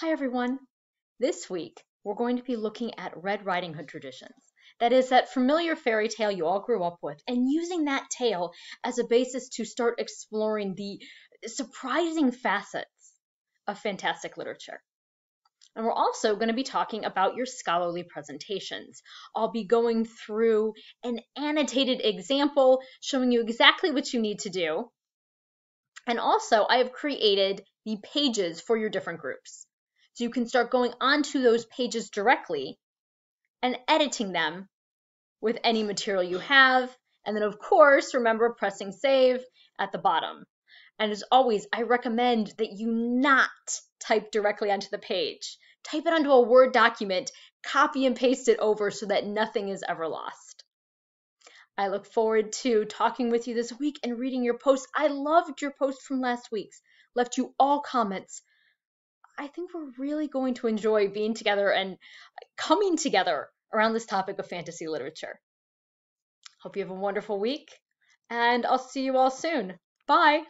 Hi everyone! This week we're going to be looking at Red Riding Hood traditions. That is, that familiar fairy tale you all grew up with, and using that tale as a basis to start exploring the surprising facets of fantastic literature. And we're also going to be talking about your scholarly presentations. I'll be going through an annotated example showing you exactly what you need to do. And also, I have created the pages for your different groups. So you can start going onto those pages directly and editing them with any material you have. And then, of course, remember pressing save at the bottom. And as always, I recommend that you not type directly onto the page. Type it onto a Word document, copy and paste it over so that nothing is ever lost. I look forward to talking with you this week and reading your posts. I loved your post from last week's. Left you all comments I think we're really going to enjoy being together and uh, coming together around this topic of fantasy literature. Hope you have a wonderful week, and I'll see you all soon. Bye.